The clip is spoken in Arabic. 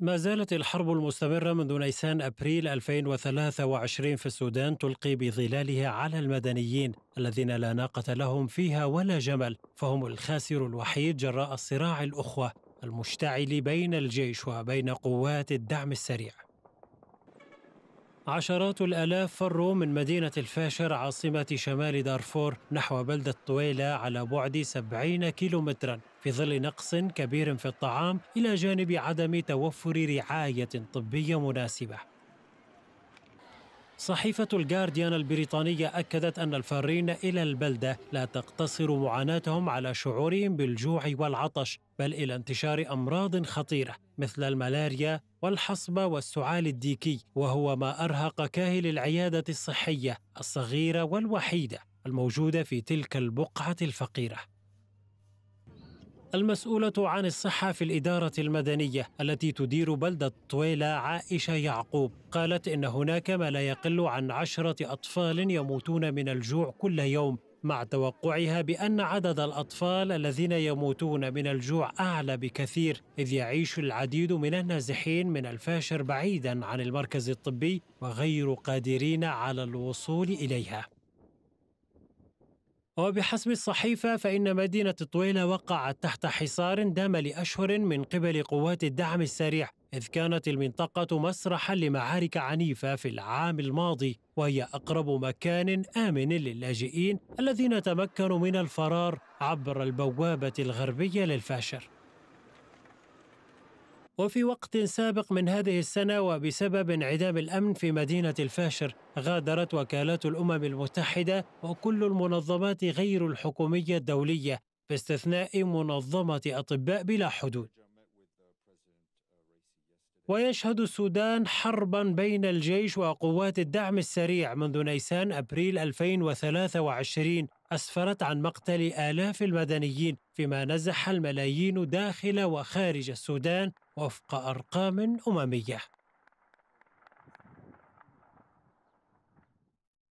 ما زالت الحرب المستمرة منذ نيسان أبريل 2023 في السودان تلقي بظلالها على المدنيين الذين لا ناقة لهم فيها ولا جمل فهم الخاسر الوحيد جراء الصراع الأخوة المشتعل بين الجيش وبين قوات الدعم السريع. عشرات الآلاف فروا من مدينة الفاشر عاصمة شمال دارفور نحو بلدة طويلة على بعد 70 كيلومترا في ظل نقص كبير في الطعام إلى جانب عدم توفر رعاية طبية مناسبة. صحيفة الجارديان البريطانية أكدت أن الفارين إلى البلدة لا تقتصر معاناتهم على شعورهم بالجوع والعطش بل إلى انتشار أمراض خطيرة مثل الملاريا والحصبة والسعال الديكي وهو ما أرهق كاهل العيادة الصحية الصغيرة والوحيدة الموجودة في تلك البقعة الفقيرة. المسؤولة عن الصحة في الإدارة المدنية التي تدير بلدة طويلة عائشة يعقوب قالت إن هناك ما لا يقل عن عشرة أطفال يموتون من الجوع كل يوم مع توقعها بأن عدد الأطفال الذين يموتون من الجوع أعلى بكثير إذ يعيش العديد من النازحين من الفاشر بعيدا عن المركز الطبي وغير قادرين على الوصول إليها. وبحسب الصحيفة فإن مدينة طويلة وقعت تحت حصار دام لأشهر من قبل قوات الدعم السريع إذ كانت المنطقة مسرحا لمعارك عنيفة في العام الماضي وهي أقرب مكان آمن للاجئين الذين تمكنوا من الفرار عبر البوابة الغربية للفاشر. وفي وقت سابق من هذه السنة وبسبب انعدام الأمن في مدينة الفاشر غادرت وكالات الأمم المتحدة وكل المنظمات غير الحكومية الدولية باستثناء منظمة أطباء بلا حدود. ويشهد السودان حربا بين الجيش وقوات الدعم السريع منذ نيسان أبريل 2023 أسفرت عن مقتل آلاف المدنيين فيما نزح الملايين داخل وخارج السودان وفق أرقام أممية.